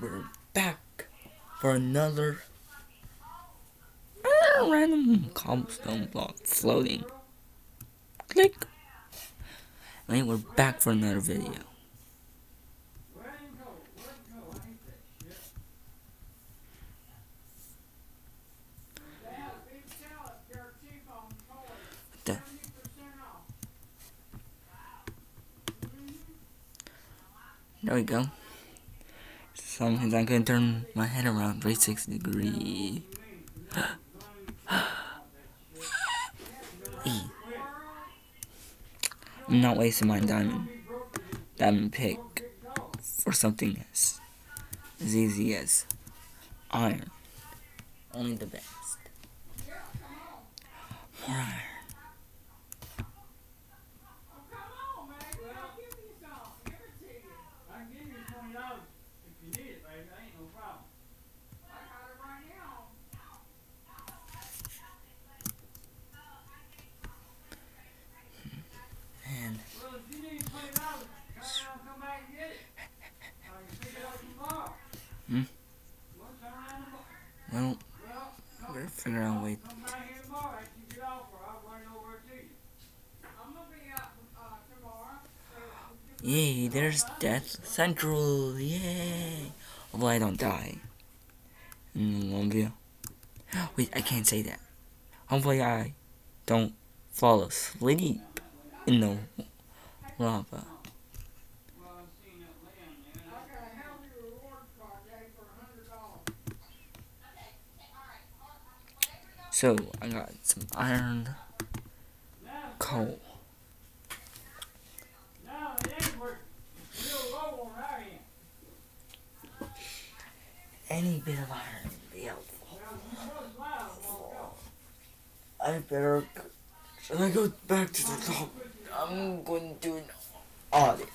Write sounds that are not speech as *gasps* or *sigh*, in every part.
we're back for another random cobblestone block floating. Click. And we're back for another video. There we go. Sometimes I can turn my head around 360 degree. *gasps* I'm not wasting my diamond diamond pick for something as, as easy as iron. Only the best. More iron. And Hmm? well, we're figure out a way. Yay, there's Death Central, yay! Although I don't die in video. *gasps* Wait, I can't say that. Hopefully I don't fall asleep in the lava. So, I got some iron coal. Any bit of iron would be helpful. I better. Should I go back to the top? I'm going to do an audit.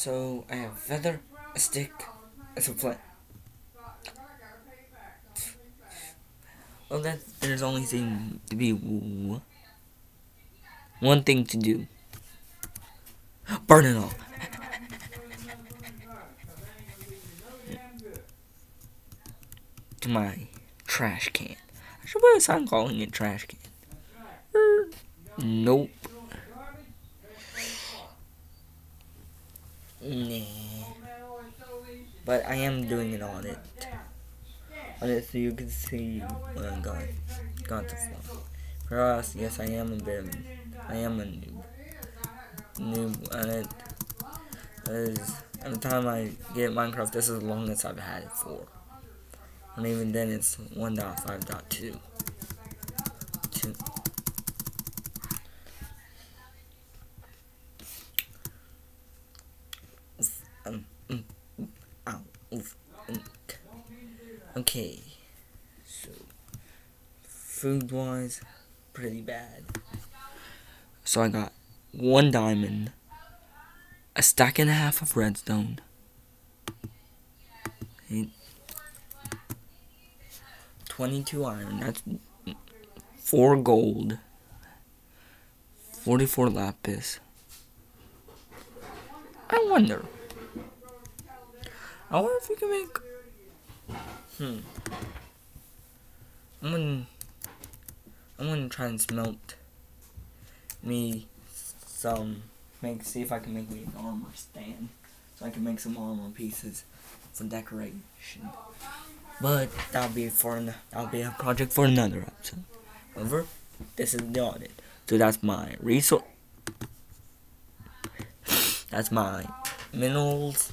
So I have feather, a stick, and some flint. Well, that there's only thing to be one thing to do. Burn it all. to my trash can. I should suppose I'm calling it trash can. Er, nope. Nah. But I am doing it on it, so you can see what I got. Got flow. For us, yes, I am a bit of, I am a noob. Noob on it. Because the time I get Minecraft, this is the longest I've had it for. And even then, it's 1.5.2. Um, mm, ow, oof, mm. Okay, so food wise, pretty bad. So I got one diamond, a stack and a half of redstone, and 22 iron, that's 4 gold, 44 lapis. I wonder. I wonder if you can make. Hmm. I'm gonna. I'm gonna try and smelt me some. Make see if I can make me an armor stand, so I can make some armor pieces for decoration. But that'll be for that'll be a project for another episode. However, this is the audit, so that's my resource. That's my minerals.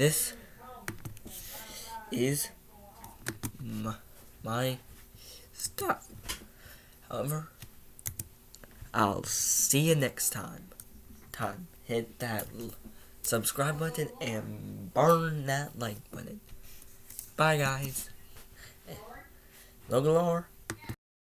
This is my, stuff. However, I'll see you next time. Time. Hit that subscribe button and burn that like button. Bye, guys. Logan Lore.